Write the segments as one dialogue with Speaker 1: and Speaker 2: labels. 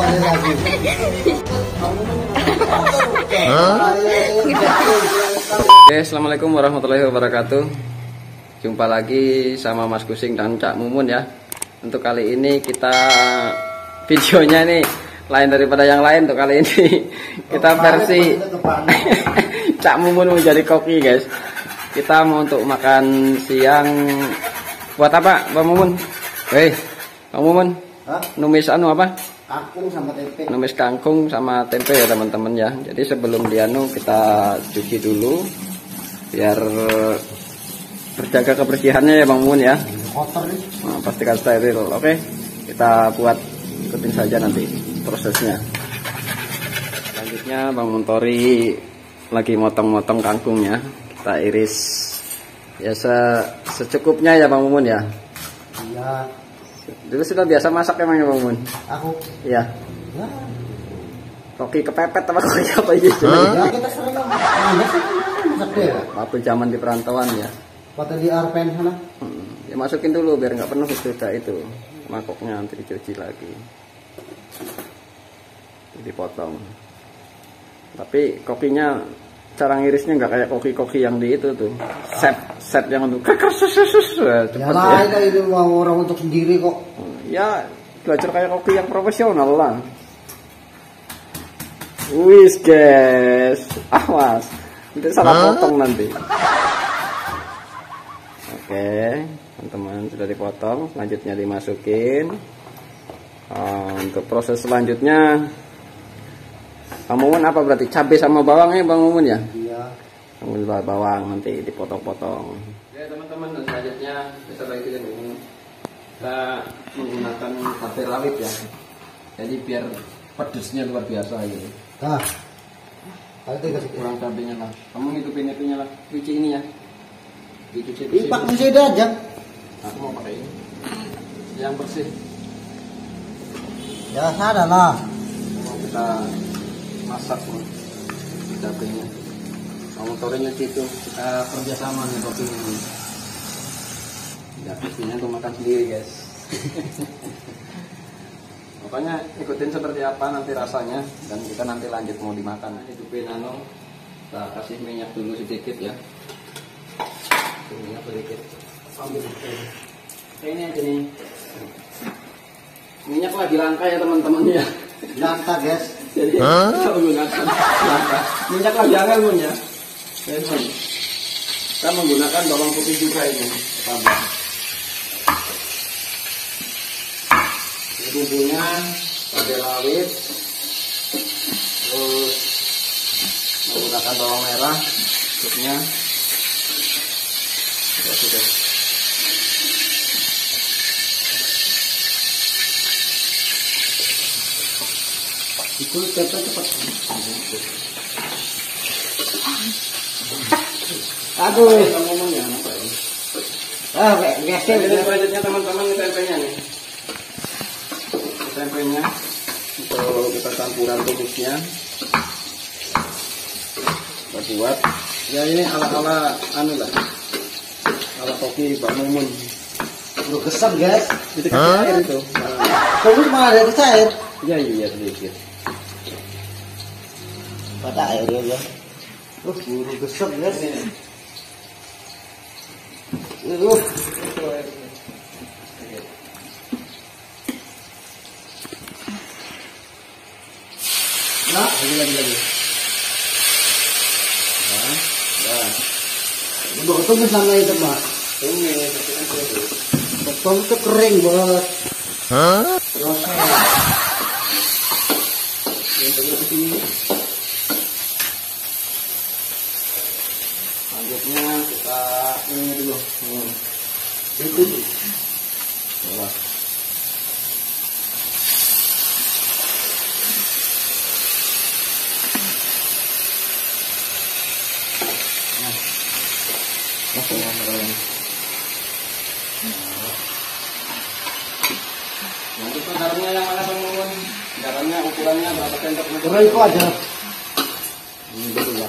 Speaker 1: lagi.
Speaker 2: Oke, assalamualaikum warahmatullahi wabarakatuh. Jumpa lagi sama Mas Kusing dan Cak Mumun ya. Untuk kali ini kita videonya nih lain daripada yang lain. Untuk kali ini kita versi Cak Mumun menjadi koki guys. Kita mau untuk makan siang buat apa, Bang Mumun? Hei, Bang Mumun,
Speaker 1: Hah?
Speaker 2: numis anu apa?
Speaker 1: Akung sama tempe.
Speaker 2: numis kangkung sama tempe ya teman-teman ya jadi sebelum dianu kita cuci dulu biar terjaga kebersihannya ya Bang Mun ya
Speaker 1: Kotor nih.
Speaker 2: nah, pastikan steril oke kita buat ikutin saja nanti prosesnya selanjutnya Bang Muntori lagi motong-motong kangkungnya kita iris biasa secukupnya ya Bang Mumun ya
Speaker 1: Iya.
Speaker 2: Dulu sudah biasa masak emang ya Bang Mun.
Speaker 1: Aku.
Speaker 2: iya.
Speaker 1: Ya.
Speaker 2: koki kepepet apa koki apa gitu.
Speaker 1: Ya kita sering masak. Deh.
Speaker 2: waktu zaman di perantauan ya.
Speaker 1: Kota di Arpen sana.
Speaker 2: Hmm, ya masukin dulu biar nggak penuh sudah itu. Mangkoknya nanti dicuci lagi. Dipotong. Tapi kokinya cara ngirisnya nggak kayak koki-koki yang di itu tuh. Set set yang untuk
Speaker 1: Ya
Speaker 2: cepet
Speaker 1: lah,
Speaker 2: ya.
Speaker 1: itu mau orang untuk sendiri kok.
Speaker 2: ya belajar kayak koki yang profesional lah. Wis guys. Awas. Nanti salah potong nanti. Oke teman-teman sudah dipotong. Selanjutnya dimasukin. Ah, untuk proses selanjutnya Bang Mumun apa berarti cabai sama bawangnya Bang Mumun ya
Speaker 1: Iya.
Speaker 2: Ambil bawa- bawang nanti dipotong-potong. Oke teman-teman dan selanjutnya bisa lagi kita kita menggunakan cabai rawit ya. Jadi biar pedesnya luar biasa ini.
Speaker 1: Nah. Ayo tiga sih.
Speaker 2: Kurang cabenya lah. Kamu ngitupin itunya lah. Cuci ini ya. Dicuci
Speaker 1: Ini pak masih ada aja.
Speaker 2: Aku mau pakai ini. Yang bersih.
Speaker 1: Ya ada lah.
Speaker 2: Mau kita masak loh. Cabenya. Kamu torenya situ. Kita kerjasama nih kopi ini. Ya, pastinya untuk makan sendiri guys. Pokoknya ikutin seperti apa nanti rasanya dan kita nanti lanjut mau dimakan. Hidupin anu, kita kasih minyak dulu sedikit ya. Tuh, Minyak sedikit. Ambil ini aja nih. Minyak lagi langka ya teman-teman ya.
Speaker 1: Langka guys.
Speaker 2: Jadi kita menggunakan langka. Minyak lagi angin pun ya. Teman. Kita menggunakan bawang putih juga ini. Tambah. Bumbunya cabai rawit. Terus menggunakan bawang merah. Cukupnya. Sudah sudah.
Speaker 1: Itu tempe cepat. Aduh.
Speaker 2: Ngomongnya apa ini?
Speaker 1: Ah, biasa.
Speaker 2: Ini selanjutnya teman-teman ini tempenya nih. Tempenya untuk kita campuran tumisnya. Kita buat. Ya ini ala-ala anu lah. Ala kopi Mbak Mumun.
Speaker 1: Udah kesel guys.
Speaker 2: Itu air itu. Nah,
Speaker 1: malah ada cair.
Speaker 2: Iya iya sedikit.
Speaker 1: Pada air ya. Uh, buru gesek guys. Uh,
Speaker 2: Nah, lagi lagi lagi. Nah, nah.
Speaker 1: ketemu sama itu
Speaker 2: kan tumis.
Speaker 1: Potong itu kering banget. Rasa.
Speaker 2: Yang tengah ke Selanjutnya kita ini dulu. Hmm.
Speaker 1: Itu
Speaker 2: Bawah. Nah. Garamnya yang mana ukurannya berapa sendok?
Speaker 1: aja.
Speaker 2: Ini dulu ya.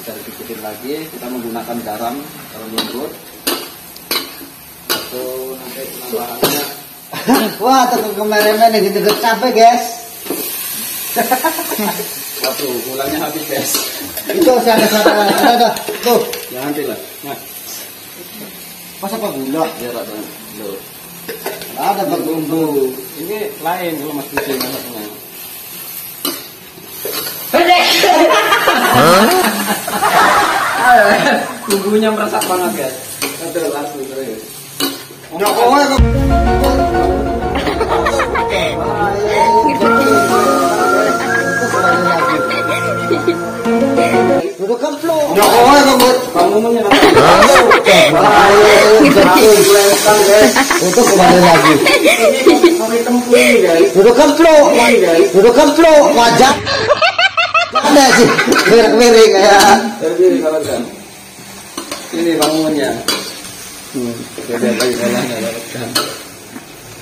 Speaker 2: Kita dipikirin lagi, kita menggunakan garam, garam lembut. nanti tambahannya
Speaker 1: Wah, tukang kameramen yang deket capek, guys.
Speaker 2: waduh gulanya habis guys
Speaker 1: Itu sana ada ada. Tuh,
Speaker 2: ya nanti lah nah
Speaker 1: pas apa gula?
Speaker 2: ada Loh.
Speaker 1: Ada berbumbu.
Speaker 2: ini lain kalau mas kucing masaknya bumbunya meresap banget guys langsung serius
Speaker 1: Nyokowe kok. Duduk kemplo. Kok, Untuk kembali lagi.
Speaker 2: guys
Speaker 1: Duduk kemplo. Duduk kemplo. Wajah. Ada sih. Merek-merek kayak.
Speaker 2: berdiri kawan kan ini bangunnya hmm, beda lagi kalahnya kan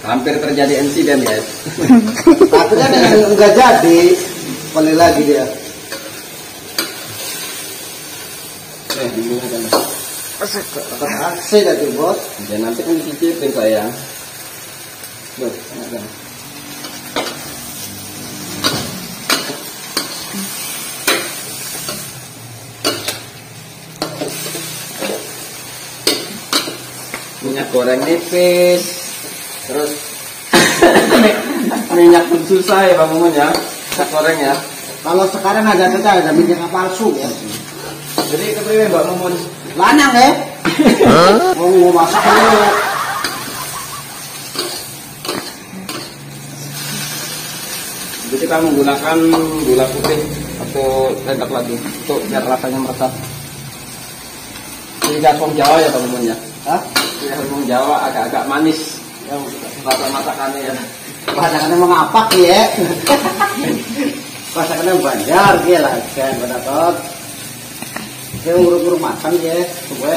Speaker 2: hampir terjadi insiden guys
Speaker 1: Tapi kan enggak jadi. Kembali lagi dia.
Speaker 2: eh dulu kan
Speaker 1: aksi tadi, Bos.
Speaker 2: ya nanti kan dicicipin saya Loh, enak minyak goreng nipis terus minyak pun susah ya bang Mumun ya minyak goreng ya
Speaker 1: Kalau sekarang ada tetap ada minyak palsu ya.
Speaker 2: jadi kepriwe mbak Mumun
Speaker 1: Lanang ya. Mau mau masak dulu.
Speaker 2: jadi kita menggunakan gula putih atau lengkap lagi untuk biar rasanya meresap ini khas wong Jawa ya bang Mumun ya
Speaker 1: Hah?
Speaker 2: wong Jawa agak-agak manis yang rasa masakannya ya
Speaker 1: Masakannya mau ngapak ya. Masakannya banjar ya lah kan pada tot. Kayak urut-urut makan ya. Coba.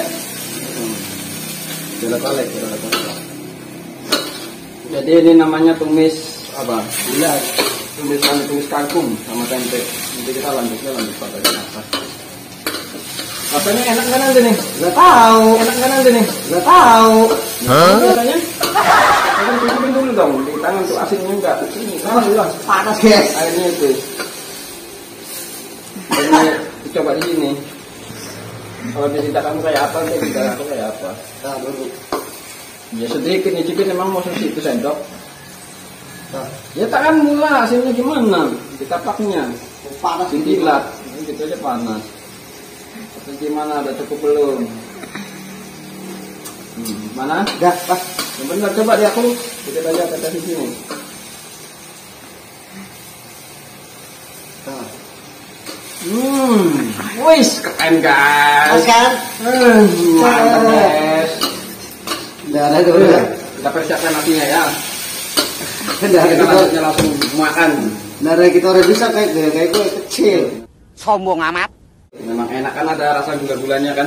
Speaker 2: Gula balik, gula balik. Jadi ini namanya tumis apa?
Speaker 1: Iya.
Speaker 2: Tumis tumis kangkung sama tempe. Nanti kita lanjutnya lanjut pada apa? Rasanya enak kan nanti nih?
Speaker 1: Gak tahu.
Speaker 2: Enak kan nanti nih?
Speaker 1: Gak tahu.
Speaker 2: Rasanya? Akan cicipin dulu dong di tangan tuh asinnya enggak. Ini, tangan dulu.
Speaker 1: Panas guys.
Speaker 2: Airnya itu. Ini coba di sini. Kalau diceritakan kayak apa, dia ceritakan aku kayak apa.
Speaker 1: Nah, dulu.
Speaker 2: Ya sedikit nyicipin emang mau itu sendok.
Speaker 1: Nah,
Speaker 2: Ya tangan mula hasilnya gimana? Ditapaknya,
Speaker 1: panas ini.
Speaker 2: didilat, ini gitu aja panas. Atau gimana? Ada cukup belum? Hmm, mana?
Speaker 1: Dah, pas.
Speaker 2: Yang benar coba di aku. Kita aja ke atas sini.
Speaker 1: Nah.
Speaker 2: Hmm, wis keren guys.
Speaker 1: kan?
Speaker 2: Hmm, mantap guys.
Speaker 1: Udah ada dulu ya.
Speaker 2: Kita persiapkan nasinya ya.
Speaker 1: Udah
Speaker 2: Kita langsung makan.
Speaker 1: Nah, dari kita udah bisa kayak kayak gue kecil.
Speaker 3: sombong amat.
Speaker 2: Memang enak kan ada rasa gula-gulanya kan.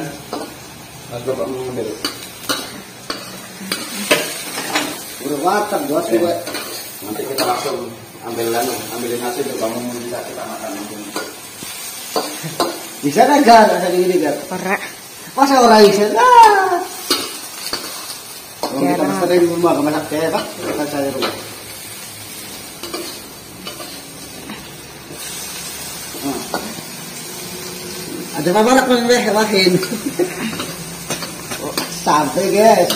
Speaker 2: Mas bapak mengambil.
Speaker 1: Udah matang bos gue.
Speaker 2: Nanti kita langsung ambil lanu, ambilin nasi untuk kamu bisa kita makan langsung.
Speaker 1: Bisa kan gak rasa gini kan?
Speaker 3: Ora.
Speaker 1: Masa orang bisa? Nah. Kalau kita sering di rumah kemasak kayak pak, kita cari rumah. Ada apa nak meh wahin? Oh, Sampai guys.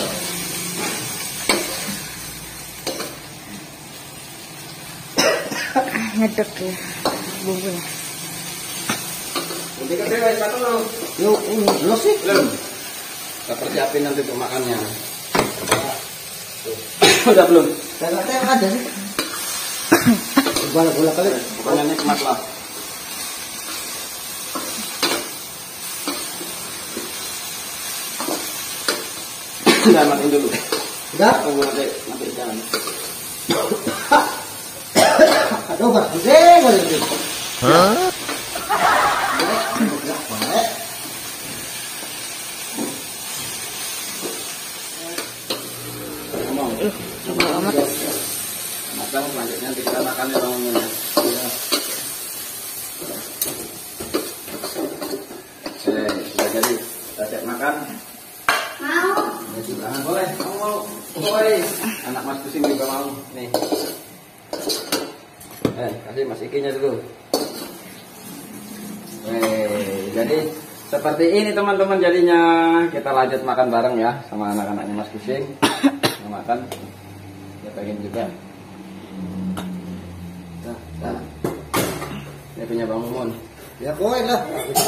Speaker 3: Ngedek ya bumbunya.
Speaker 1: Lo sih.
Speaker 2: Belum. Kita persiapin nanti untuk makannya. Udah belum?
Speaker 1: Saya kata ada sih. Bola-bola kali.
Speaker 2: Pokoknya nikmat lah. Udah matiin dulu.
Speaker 1: Udah.
Speaker 2: Tunggu nanti nanti jangan.
Speaker 1: Aduh, Pak. Gede ini. Hah?
Speaker 3: Amat.
Speaker 2: Makan selanjutnya kita makan ya bang Mumun ya. Oke, sudah jadi. Kita siap makan. Jangan boleh, kamu mau. Woi, anak Mas Pusing juga mau. Nih. Eh, kasih Mas Ikinya dulu. Eh, jadi seperti ini teman-teman jadinya kita lanjut makan bareng ya sama anak-anaknya Mas. Mau makan. Ya pengen juga. Nah, nah. Ini punya Bang Mumun.
Speaker 1: Ya kowe lah,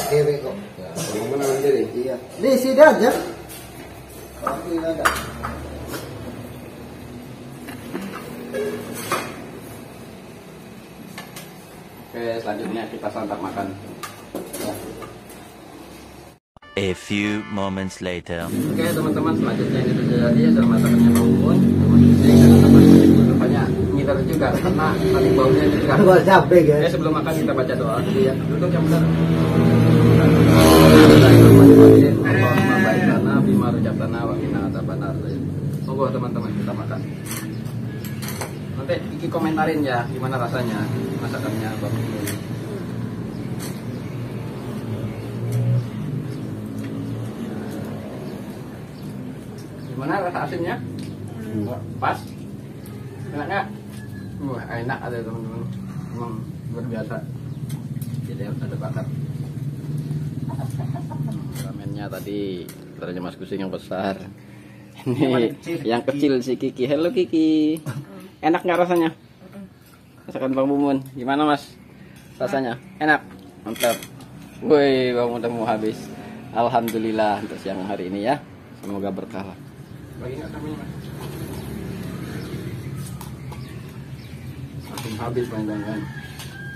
Speaker 1: dewe kok.
Speaker 2: Ya, Bang Mumun sendiri.
Speaker 1: Iya. Di sini aja.
Speaker 2: Oke, selanjutnya kita santap makan.
Speaker 4: A few moments later.
Speaker 2: Oke teman-teman selanjutnya ini sudah jadi hasil masakannya Bang Mumun Teman Pusing dan teman Pusing rupanya ngiler juga karena tadi baunya juga
Speaker 1: Gua capek
Speaker 2: Oke
Speaker 1: ya.
Speaker 2: sebelum makan kita baca doa dulu ya Duduk yang benar Monggo teman-teman kita makan Nanti Iki komentarin ya gimana rasanya masakannya Bang? Gimana rasa asinnya? Pas? Enak nggak? Wah enak ada teman-teman. Memang luar biasa. Jadi harus ada bakat. Ramennya tadi Ternyata Mas yang besar. Ini yang kecil si Kiki. Halo Kiki Enak nggak rasanya? Masakan Bang Mumun Gimana mas? Rasanya? Enak? Mantap Woi Bang udah mau habis Alhamdulillah untuk siang hari ini ya Semoga berkah? Langsung habis panjang kan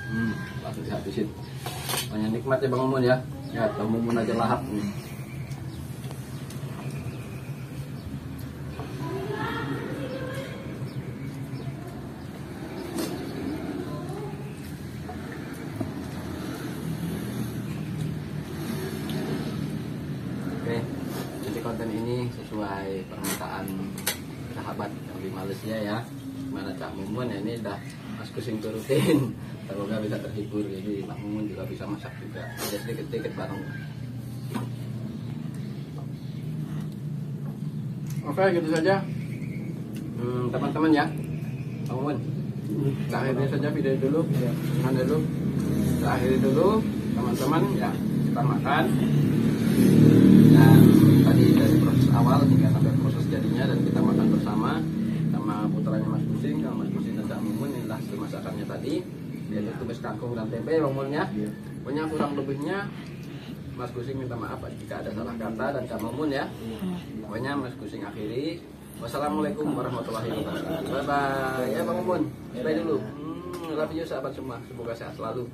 Speaker 2: Hmm, langsung dihabisin Banyak nikmat ya Bang Mumun ya Ya, Bang Mumun aja lahap nih Oke, jadi konten ini sesuai permintaan sahabat yang di Malaysia ya. Mana Cak Mumun ya ini udah Mas Kusing turutin. Semoga bisa terhibur jadi Mak Mumun juga bisa masak juga. Jadi sedikit-sedikit bareng. Oke, gitu saja. Hmm, teman-teman ya. Mak Mumun. Kita akhiri saja video dulu. Makan dulu. Kita akhiri dulu teman-teman ya. Kita makan dan tadi dari proses awal hingga sampai proses jadinya dan kita makan bersama sama putranya Mas Pusing sama Mas Pusing dan Cak Mumun inilah hasil masakannya tadi. Yaitu tumis kangkung dan tempe bangulnya punya kurang lebihnya Mas Pusing minta maaf jika ada salah kata dan Cak Mumun ya. Pokoknya Mas Pusing akhiri. Wassalamualaikum warahmatullahi wabarakatuh. Bye bye ya Bang Mumun bye dulu. Hmm, love you sahabat semua. Semoga sehat selalu